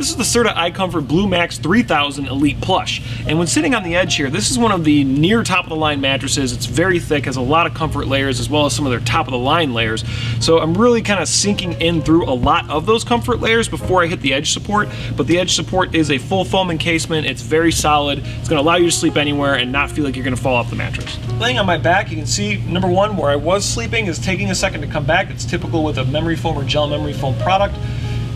This is the Serta iComfort Blue Max 3000 Elite Plush. And when sitting on the edge here, this is one of the near top of the line mattresses. It's very thick, has a lot of comfort layers as well as some of their top of the line layers. So I'm really kind of sinking in through a lot of those comfort layers before I hit the edge support. But the edge support is a full foam encasement. It's very solid. It's gonna allow you to sleep anywhere and not feel like you're gonna fall off the mattress. Laying on my back, you can see number one, where I was sleeping is taking a second to come back. It's typical with a memory foam or gel memory foam product.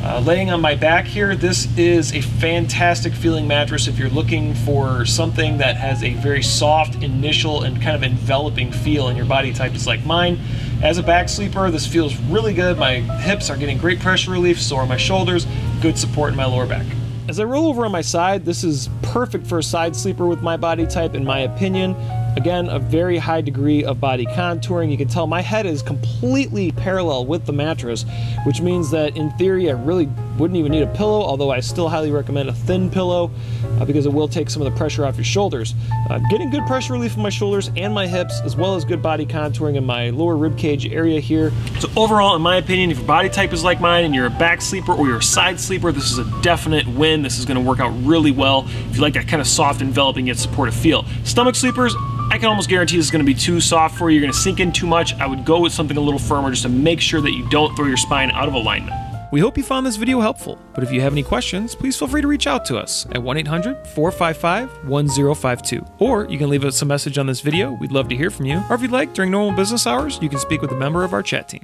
Uh, laying on my back here, this is a fantastic feeling mattress if you're looking for something that has a very soft initial and kind of enveloping feel in your body type just like mine. As a back sleeper, this feels really good. My hips are getting great pressure relief, so are my shoulders, good support in my lower back. As I roll over on my side, this is perfect for a side sleeper with my body type in my opinion. Again, a very high degree of body contouring. You can tell my head is completely parallel with the mattress, which means that in theory, I really wouldn't even need a pillow, although I still highly recommend a thin pillow uh, because it will take some of the pressure off your shoulders. Uh, getting good pressure relief in my shoulders and my hips, as well as good body contouring in my lower rib cage area here. So overall, in my opinion, if your body type is like mine and you're a back sleeper or you're a side sleeper, this is a definite win. This is gonna work out really well if you like that kind of soft, enveloping yet supportive feel. Stomach sleepers, I can almost guarantee this is to be too soft for you. You're to sink in too much. I would go with something a little firmer just to make sure that you don't throw your spine out of alignment. We hope you found this video helpful, but if you have any questions, please feel free to reach out to us at 1 800 455 1052. Or you can leave us a message on this video, we'd love to hear from you. Or if you'd like, during normal business hours, you can speak with a member of our chat team.